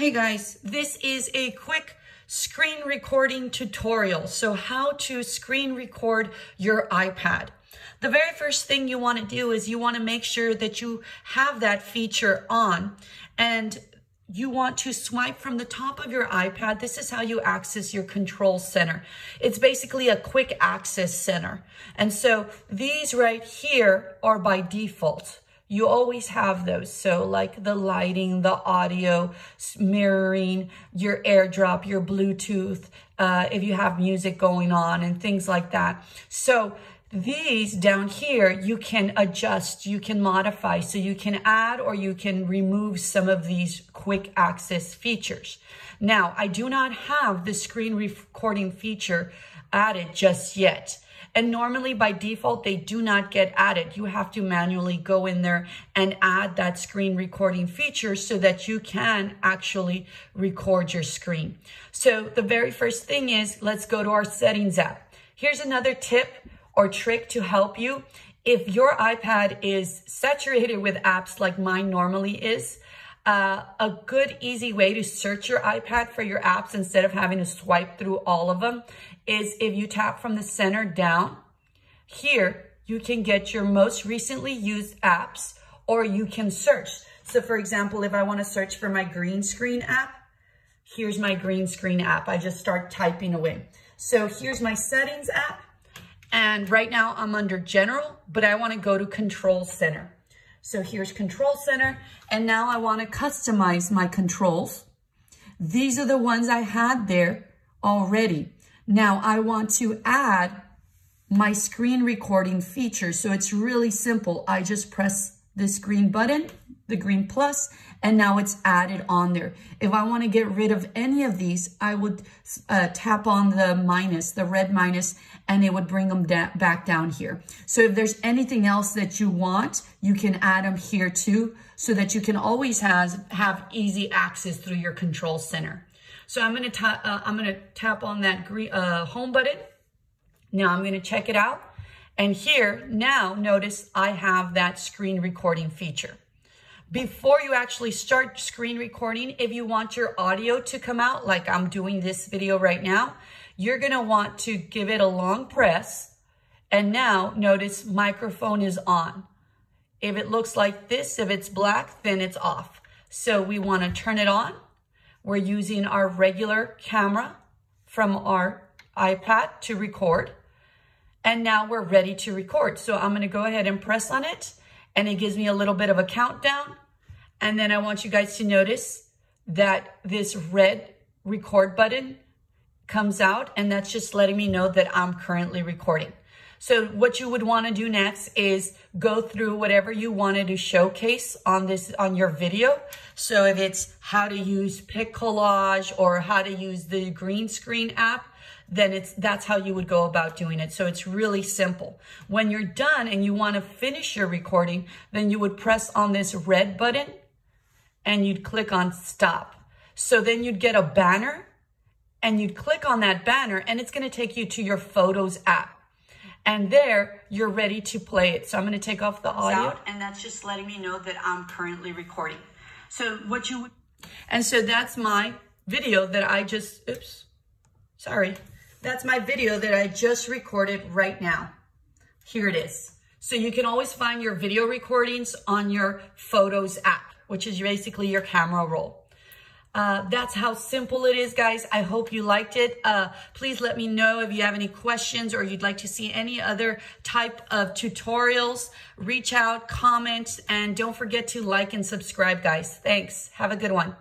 Hey guys, this is a quick screen recording tutorial. So how to screen record your iPad. The very first thing you want to do is you want to make sure that you have that feature on and you want to swipe from the top of your iPad. This is how you access your control center. It's basically a quick access center. And so these right here are by default you always have those. So like the lighting, the audio, mirroring, your airdrop, your Bluetooth, uh, if you have music going on and things like that. So these down here, you can adjust, you can modify. So you can add or you can remove some of these quick access features. Now, I do not have the screen recording feature added just yet. And normally by default, they do not get added. You have to manually go in there and add that screen recording feature so that you can actually record your screen. So the very first thing is let's go to our settings app. Here's another tip or trick to help you. If your iPad is saturated with apps like mine normally is, uh, a good, easy way to search your iPad for your apps instead of having to swipe through all of them is if you tap from the center down, here you can get your most recently used apps or you can search. So for example, if I want to search for my green screen app, here's my green screen app. I just start typing away. So here's my settings app. And right now I'm under general, but I want to go to control center. So here's control center. And now I want to customize my controls. These are the ones I had there already. Now I want to add my screen recording feature. So it's really simple. I just press this green button, the green plus, and now it's added on there. If I want to get rid of any of these, I would uh, tap on the minus, the red minus, and it would bring them back down here. So if there's anything else that you want, you can add them here too, so that you can always has, have easy access through your control center. So I'm going to uh, I'm going to tap on that green uh, home button. Now I'm going to check it out. And here now notice I have that screen recording feature. Before you actually start screen recording, if you want your audio to come out like I'm doing this video right now, you're going to want to give it a long press. And now notice microphone is on. If it looks like this, if it's black, then it's off. So we want to turn it on. We're using our regular camera from our iPad to record. And now we're ready to record. So I'm going to go ahead and press on it. And it gives me a little bit of a countdown. And then I want you guys to notice that this red record button comes out. And that's just letting me know that I'm currently recording. So what you would want to do next is go through whatever you wanted to showcase on this, on your video. So if it's how to use pic collage or how to use the green screen app, then it's that's how you would go about doing it. So it's really simple. When you're done and you want to finish your recording, then you would press on this red button and you'd click on stop. So then you'd get a banner and you'd click on that banner and it's going to take you to your Photos app. And there, you're ready to play it. So I'm going to take off the audio. And that's just letting me know that I'm currently recording. So what you, and so that's my video that I just, oops, sorry. That's my video that I just recorded right now. Here it is. So you can always find your video recordings on your Photos app, which is basically your camera roll. Uh, that's how simple it is, guys. I hope you liked it. Uh, please let me know if you have any questions or you'd like to see any other type of tutorials. Reach out, comment, and don't forget to like and subscribe, guys. Thanks. Have a good one.